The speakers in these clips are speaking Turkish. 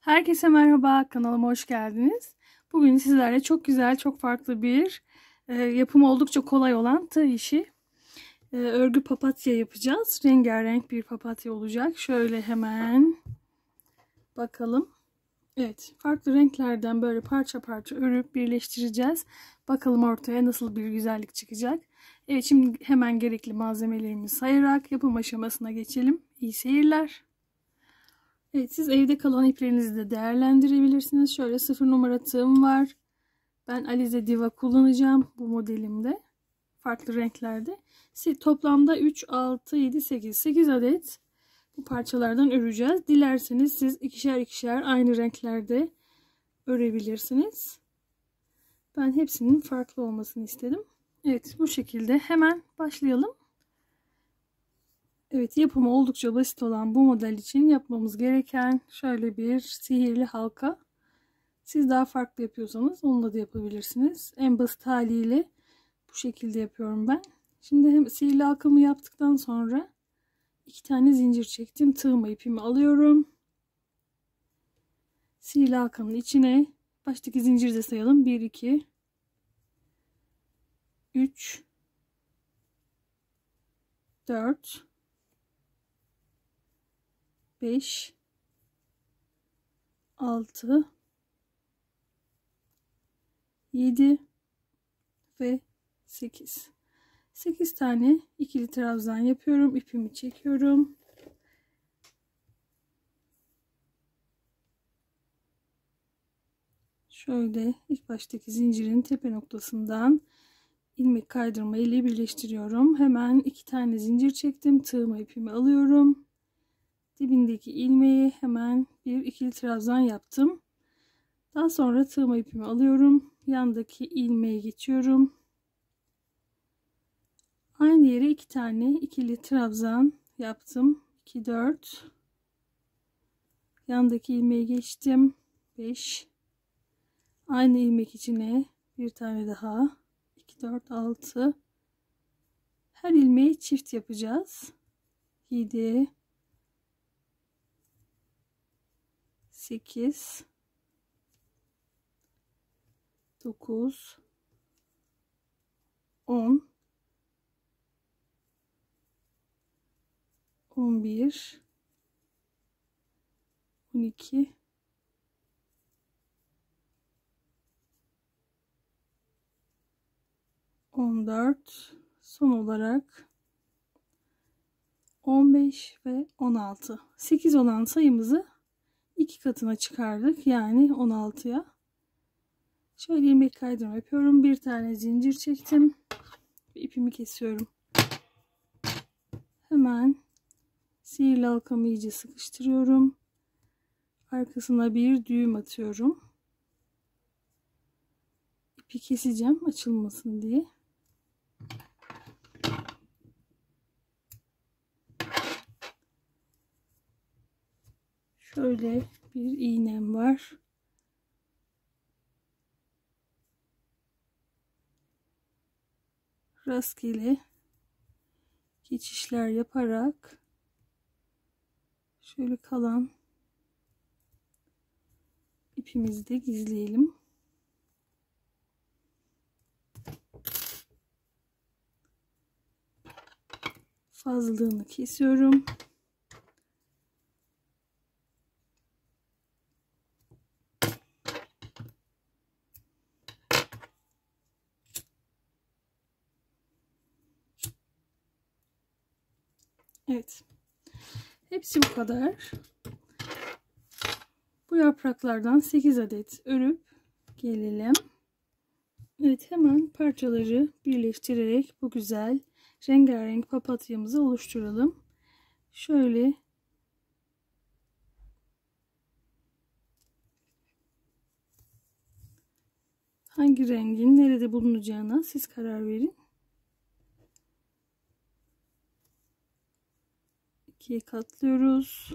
Herkese merhaba, kanalıma hoş geldiniz. Bugün sizlerle çok güzel, çok farklı bir e, yapımı oldukça kolay olan tığ işi e, örgü papatya yapacağız. Rengarenk bir papatya olacak. Şöyle hemen bakalım. Evet, farklı renklerden böyle parça parça örüp birleştireceğiz. Bakalım ortaya nasıl bir güzellik çıkacak. Evet, şimdi hemen gerekli malzemelerimizi sayarak yapım aşamasına geçelim. İyi seyirler. Evet siz evde kalan iplerinizi de değerlendirebilirsiniz. Şöyle sıfır numara tığım var. Ben Alize Diva kullanacağım bu modelimde. Farklı renklerde. Toplamda 3, 6, 7, 8. 8 adet bu parçalardan öreceğiz. Dilerseniz siz ikişer ikişer aynı renklerde örebilirsiniz. Ben hepsinin farklı olmasını istedim. Evet bu şekilde hemen başlayalım. Evet yapımı oldukça basit olan bu model için yapmamız gereken şöyle bir sihirli halka. Siz daha farklı yapıyorsanız onunla da yapabilirsiniz. En basit haliyle bu şekilde yapıyorum ben. Şimdi hem sihirli halkamı yaptıktan sonra iki tane zincir çektim. Tığıma ipimi alıyorum. Sihirli halkanın içine baştaki zinciri de sayalım. 1 2 3 4 5 6 7 ve 8 8 tane ikili trabzan yapıyorum ipimi çekiyorum. Şöyle ilk baştaki zincirin tepe noktasından ilmek kaydırma ile birleştiriyorum. Hemen iki tane zincir çektim tığıma ipimi alıyorum dibindeki ilmeği hemen bir ikili trabzan yaptım. Daha sonra tığma ipimi alıyorum. Yandaki ilmeğe geçiyorum. Aynı yere iki tane ikili trabzan yaptım. 2 4 Yandaki ilmeğe geçtim. 5 Aynı ilmek içine bir tane daha. 2 4 6 Her ilmeği çift yapacağız. 7 8 9 10 11 12 14 son olarak 15 ve 16 8 olan sayımızı iki katına çıkardık. Yani 16'ya. Şöyle ilmek kaydırma yapıyorum. Bir tane zincir çektim. ipimi kesiyorum. Hemen sihirli halkamı iyice sıkıştırıyorum. Arkasına bir düğüm atıyorum. İpi keseceğim açılmasın diye. Şöyle bir iğnem var. Rastgele geçişler yaparak şöyle kalan ipimizi de gizleyelim. Fazlalığını kesiyorum. Evet. Hepsi bu kadar. Bu yapraklardan 8 adet örüp gelelim. Evet hemen parçaları birleştirerek bu güzel rengarenk papatyamızı oluşturalım. Şöyle hangi rengin nerede bulunacağına siz karar verin. İkiye katlıyoruz.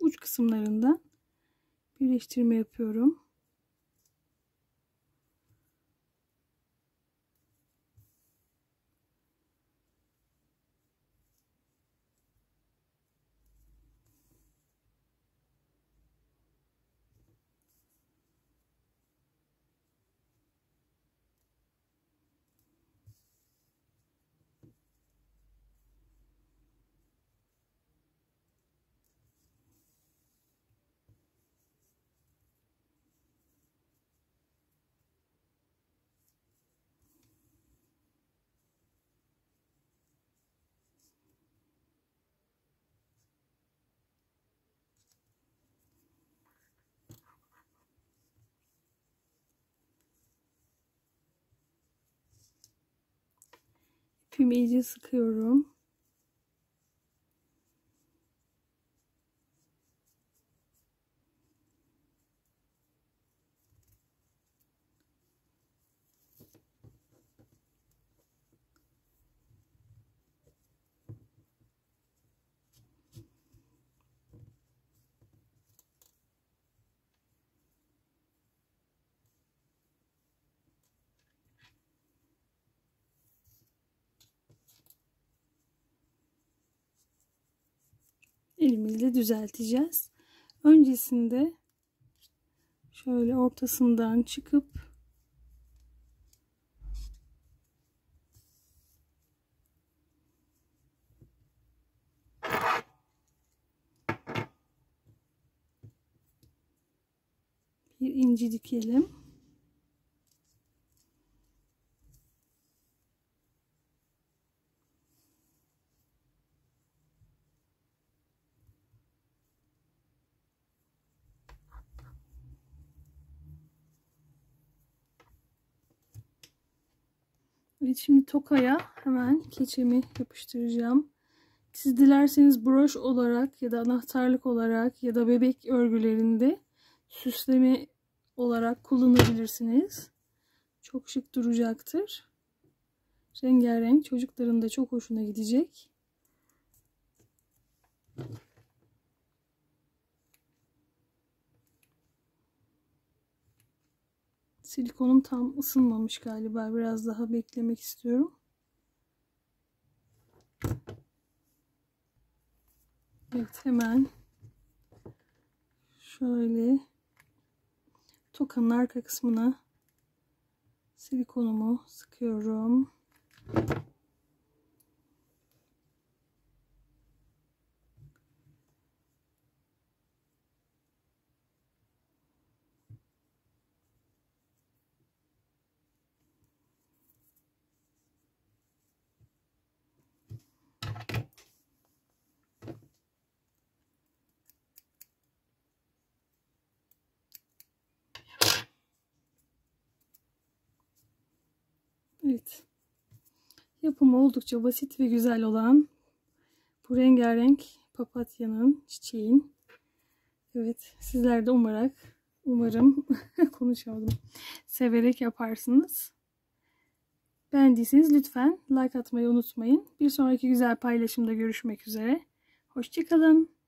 uç kısımlarından birleştirme yapıyorum. İpimi iyice sıkıyorum. Elimizle düzelteceğiz. Öncesinde şöyle ortasından çıkıp bir inci dikelim. Evet şimdi tokaya hemen keçemi yapıştıracağım. Siz dilerseniz broş olarak ya da anahtarlık olarak ya da bebek örgülerinde süsleme olarak kullanabilirsiniz. Çok şık duracaktır. Rengarenk çocukların da çok hoşuna gidecek. Silikonum tam ısınmamış galiba. Biraz daha beklemek istiyorum. Evet hemen şöyle tokanın arka kısmına silikonumu sıkıyorum. Evet. Yapımı oldukça basit ve güzel olan bu rengarenk papatyanın, çiçeğin. Evet, sizler de umarak, umarım konuşamadım. Severek yaparsınız. Beğendiyseniz lütfen like atmayı unutmayın. Bir sonraki güzel paylaşımda görüşmek üzere. Hoşçakalın.